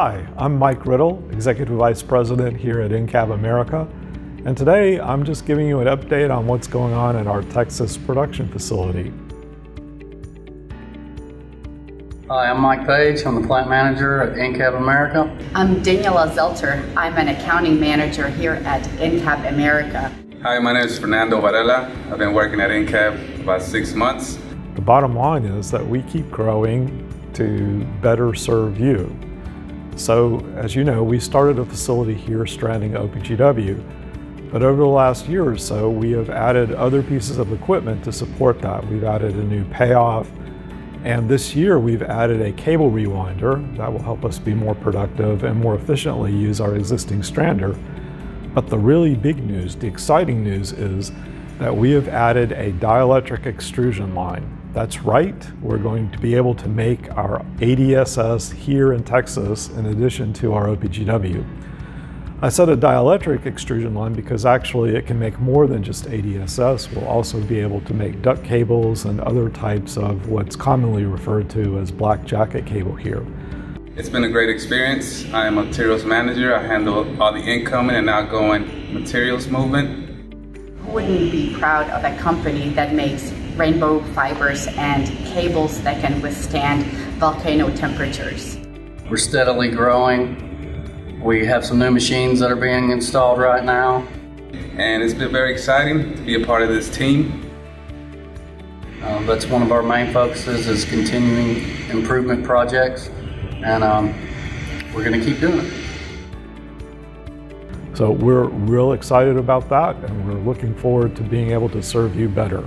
Hi, I'm Mike Riddle, Executive Vice President here at InCab America, and today I'm just giving you an update on what's going on at our Texas production facility. Hi, I'm Mike Page. I'm the plant manager at InCab America. I'm Daniela Zelter. I'm an accounting manager here at InCab America. Hi, my name is Fernando Varela. I've been working at InCab about six months. The bottom line is that we keep growing to better serve you. So, as you know, we started a facility here stranding OPGW, but over the last year or so, we have added other pieces of equipment to support that. We've added a new payoff, and this year we've added a cable rewinder that will help us be more productive and more efficiently use our existing strander. But the really big news, the exciting news is that we have added a dielectric extrusion line. That's right, we're going to be able to make our ADSS here in Texas in addition to our OPGW. I said a dielectric extrusion line because actually it can make more than just ADSS. We'll also be able to make duct cables and other types of what's commonly referred to as black jacket cable here. It's been a great experience. I am a materials manager. I handle all the incoming and outgoing materials movement. Who wouldn't be proud of a company that makes rainbow fibers and cables that can withstand volcano temperatures. We're steadily growing. We have some new machines that are being installed right now. And it's been very exciting to be a part of this team. Uh, that's one of our main focuses is continuing improvement projects and um, we're going to keep doing it. So we're real excited about that and we're looking forward to being able to serve you better.